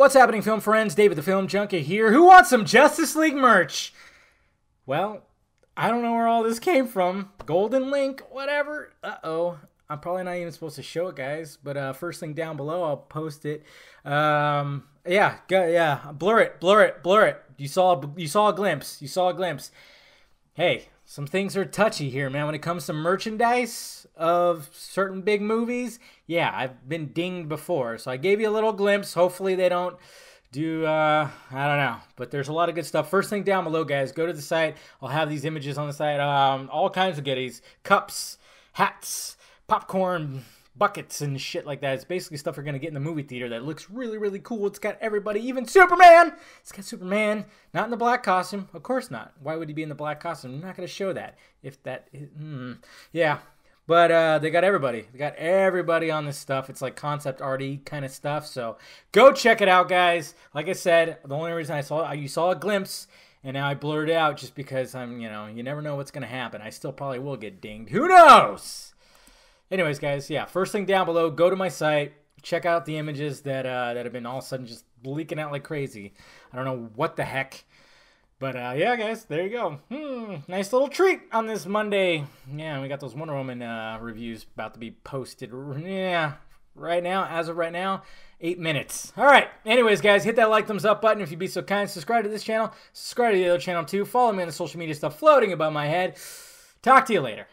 What's happening, film friends? David the Film Junkee here. Who wants some Justice League merch? Well, I don't know where all this came from. Golden Link, whatever. Uh oh. I'm probably not even supposed to show it, guys. But uh, first thing down below, I'll post it. Um, yeah, yeah. Blur it, blur it, blur it. You saw, you saw a glimpse. You saw a glimpse. Hey, some things are touchy here, man. When it comes to merchandise of certain big movies, yeah, I've been dinged before. So I gave you a little glimpse. Hopefully they don't do uh i don't know but there's a lot of good stuff first thing down below guys go to the site i'll have these images on the site um all kinds of goodies cups hats popcorn buckets and shit like that. It's basically stuff you're gonna get in the movie theater that looks really, really cool. It's got everybody, even Superman. It's got Superman, not in the black costume. Of course not. Why would he be in the black costume? I'm not gonna show that. If that, hmm. yeah. But uh, they got everybody. They got everybody on this stuff. It's like concept arty kind of stuff. So go check it out, guys. Like I said, the only reason I saw you saw a glimpse and now I blurred it out just because I'm, you know, you never know what's gonna happen. I still probably will get dinged. Who knows? Anyways, guys, yeah, first thing down below, go to my site, check out the images that uh, that have been all of a sudden just leaking out like crazy. I don't know what the heck. But uh, yeah, guys, there you go. Hmm, nice little treat on this Monday. Yeah, we got those Wonder Woman uh, reviews about to be posted. Yeah, right now, as of right now, eight minutes. All right. Anyways, guys, hit that like, thumbs up button if you'd be so kind. Subscribe to this channel. Subscribe to the other channel too. Follow me on the social media stuff floating above my head. Talk to you later.